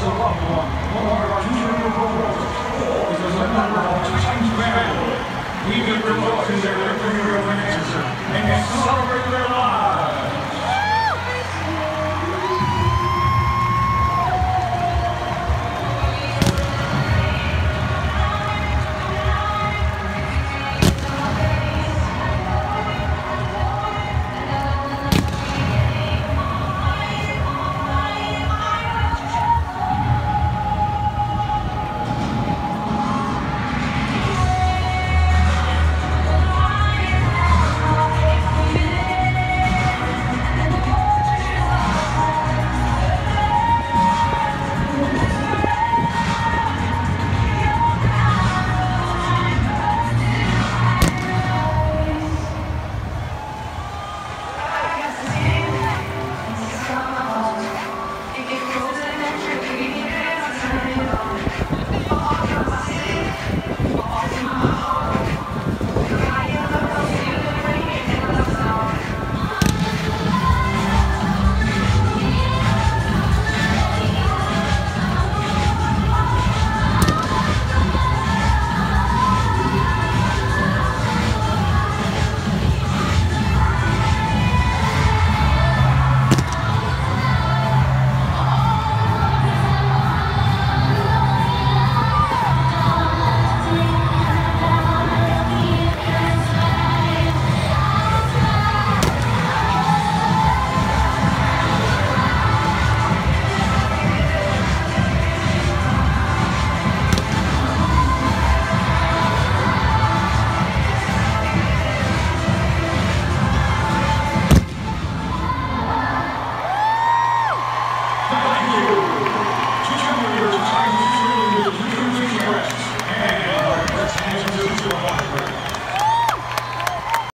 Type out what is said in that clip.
We will report in the minute.